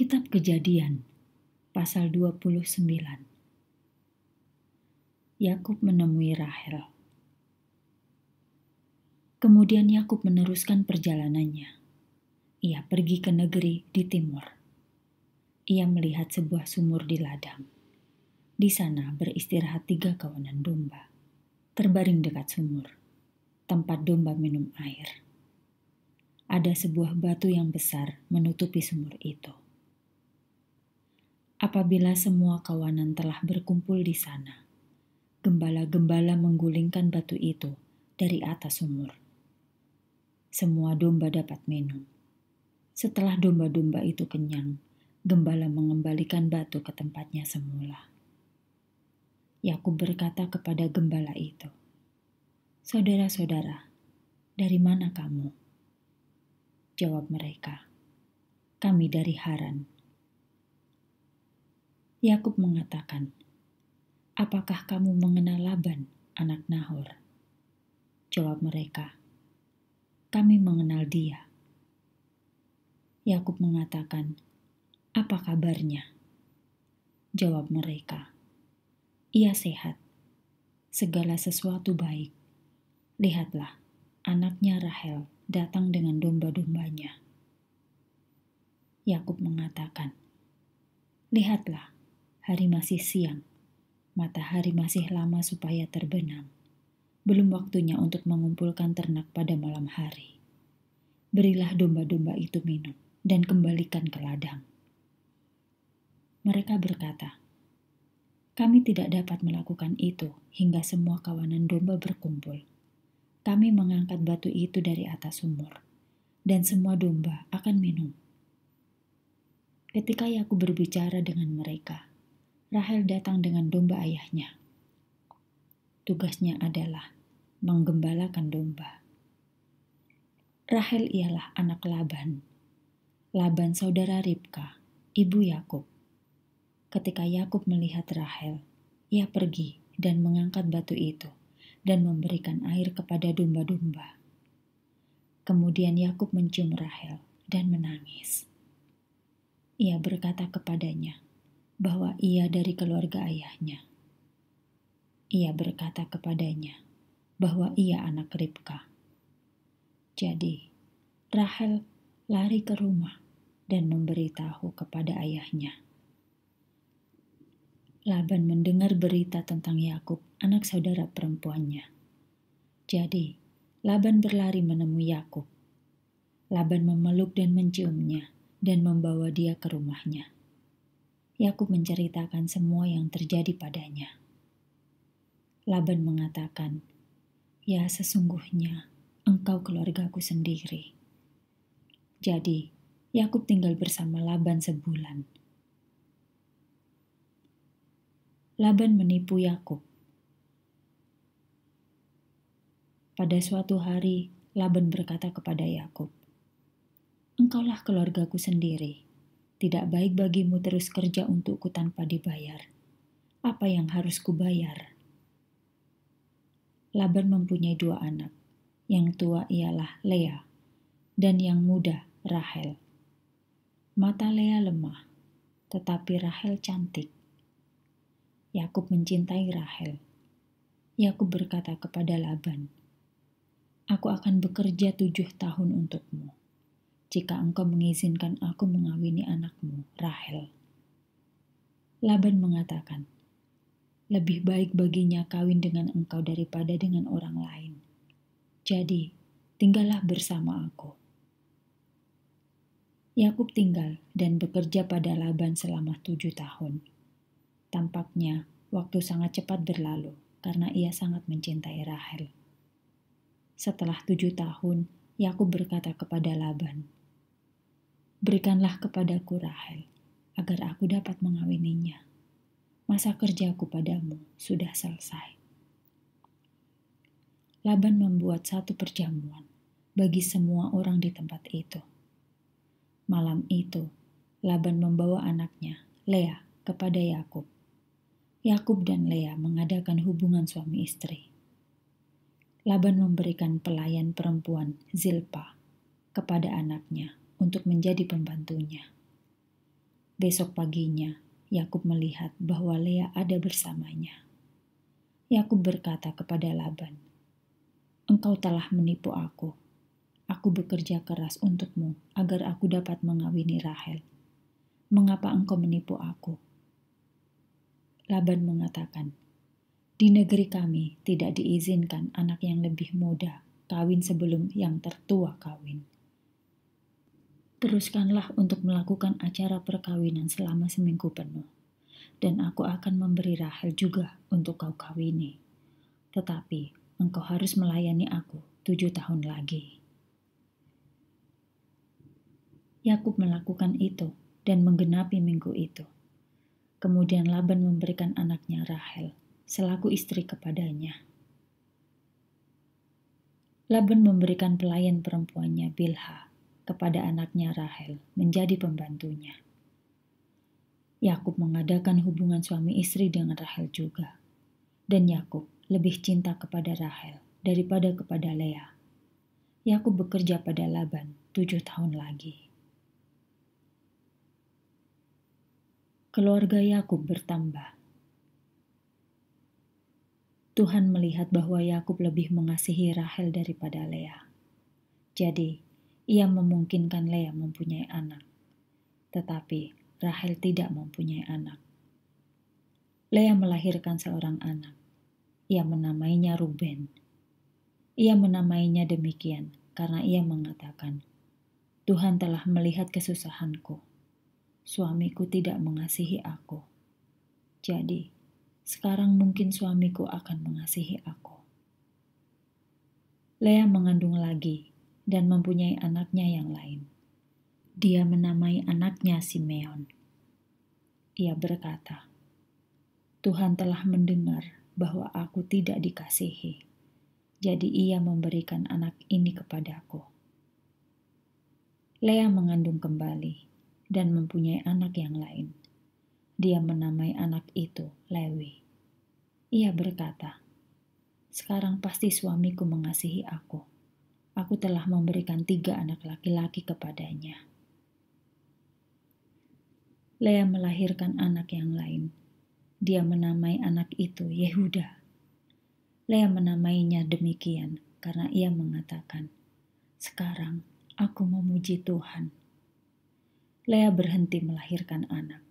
Kitab Kejadian pasal 29 Yakub menemui Rahel. Kemudian Yakub meneruskan perjalanannya. Ia pergi ke negeri di timur. Ia melihat sebuah sumur di ladang. Di sana beristirahat tiga kawanan domba, terbaring dekat sumur, tempat domba minum air. Ada sebuah batu yang besar menutupi sumur itu. Apabila semua kawanan telah berkumpul di sana, gembala-gembala menggulingkan batu itu dari atas sumur. Semua domba dapat minum. Setelah domba-domba itu kenyang, gembala mengembalikan batu ke tempatnya semula. Yakub berkata kepada gembala itu, "Saudara-saudara, dari mana kamu?" Jawab mereka, "Kami dari Haran." Yakub mengatakan, "Apakah kamu mengenal Laban, anak Nahor?" Jawab mereka, "Kami mengenal dia." Yakub mengatakan, "Apa kabarnya?" Jawab mereka, ia sehat. Segala sesuatu baik. Lihatlah, anaknya Rahel datang dengan domba-dombanya. Yakub mengatakan, "Lihatlah, hari masih siang, matahari masih lama supaya terbenam. Belum waktunya untuk mengumpulkan ternak pada malam hari. Berilah domba-domba itu minum dan kembalikan ke ladang." Mereka berkata, kami tidak dapat melakukan itu hingga semua kawanan domba berkumpul. Kami mengangkat batu itu dari atas sumur, dan semua domba akan minum. Ketika aku berbicara dengan mereka, Rahel datang dengan domba ayahnya. Tugasnya adalah menggembalakan domba. Rahel ialah anak Laban. Laban saudara Ribka, ibu Yakub. Ketika Yakub melihat Rahel, ia pergi dan mengangkat batu itu dan memberikan air kepada domba-domba. Kemudian Yakub mencium Rahel dan menangis. Ia berkata kepadanya bahwa ia dari keluarga ayahnya. Ia berkata kepadanya bahwa ia anak Ribka. Jadi, Rahel lari ke rumah dan memberitahu kepada ayahnya. Laban mendengar berita tentang Yakub, anak saudara perempuannya. Jadi, Laban berlari menemui Yakub. Laban memeluk dan menciumnya dan membawa dia ke rumahnya. Yakub menceritakan semua yang terjadi padanya. Laban mengatakan, "Ya, sesungguhnya engkau keluargaku sendiri." Jadi, Yakub tinggal bersama Laban sebulan Laban menipu Yakub. Pada suatu hari, Laban berkata kepada Yakub, "Engkaulah keluargaku sendiri. Tidak baik bagimu terus kerja untukku tanpa dibayar. Apa yang harus kubayar?" Laban mempunyai dua anak. Yang tua ialah Lea, dan yang muda Rahel. Mata Lea lemah, tetapi Rahel cantik. Yakub mencintai Rahel. Yakub berkata kepada Laban, Aku akan bekerja tujuh tahun untukmu, jika engkau mengizinkan aku mengawini anakmu, Rahel. Laban mengatakan, Lebih baik baginya kawin dengan engkau daripada dengan orang lain. Jadi, tinggallah bersama aku. Yakub tinggal dan bekerja pada Laban selama tujuh tahun. Tampaknya waktu sangat cepat berlalu karena ia sangat mencintai Rahel. Setelah tujuh tahun, Yakub berkata kepada Laban, Berikanlah kepadaku Rahel, agar aku dapat mengawininya. Masa kerjaku padamu sudah selesai. Laban membuat satu perjamuan bagi semua orang di tempat itu. Malam itu, Laban membawa anaknya, Lea, kepada Yakub Yakub dan Lea mengadakan hubungan suami istri. Laban memberikan pelayan perempuan Zilpa kepada anaknya untuk menjadi pembantunya. Besok paginya, Yakub melihat bahwa Lea ada bersamanya. Yakub berkata kepada Laban, "Engkau telah menipu aku. Aku bekerja keras untukmu agar aku dapat mengawini Rahel. Mengapa engkau menipu aku?" Laban mengatakan, "Di negeri kami tidak diizinkan anak yang lebih muda kawin sebelum yang tertua kawin." Teruskanlah untuk melakukan acara perkawinan selama seminggu penuh, dan aku akan memberi Rahel juga untuk kau kawini. Tetapi engkau harus melayani aku tujuh tahun lagi. Yakub melakukan itu dan menggenapi minggu itu. Kemudian Laban memberikan anaknya Rahel selaku istri kepadanya. Laban memberikan pelayan perempuannya Bilha kepada anaknya Rahel menjadi pembantunya. Yakub mengadakan hubungan suami istri dengan Rahel juga. Dan Yakub lebih cinta kepada Rahel daripada kepada Lea. Yakub bekerja pada Laban tujuh tahun lagi. Keluarga Yakub bertambah. Tuhan melihat bahwa Yakub lebih mengasihi Rahel daripada Lea. Jadi, ia memungkinkan Lea mempunyai anak, tetapi Rahel tidak mempunyai anak. Lea melahirkan seorang anak. Ia menamainya Ruben. Ia menamainya demikian karena ia mengatakan, Tuhan telah melihat kesusahanku. Suamiku tidak mengasihi aku. Jadi, sekarang mungkin suamiku akan mengasihi aku. Lea mengandung lagi dan mempunyai anaknya yang lain. Dia menamai anaknya Simeon. Ia berkata, Tuhan telah mendengar bahwa aku tidak dikasihi, jadi ia memberikan anak ini kepadaku. Lea mengandung kembali dan mempunyai anak yang lain. Dia menamai anak itu Lewi. Ia berkata, "Sekarang pasti suamiku mengasihi aku, aku telah memberikan tiga anak laki-laki kepadanya. Lea melahirkan anak yang lain. Dia menamai anak itu Yehuda. Lea menamainya demikian karena ia mengatakan, "Sekarang aku memuji Tuhan." Lea berhenti melahirkan anak.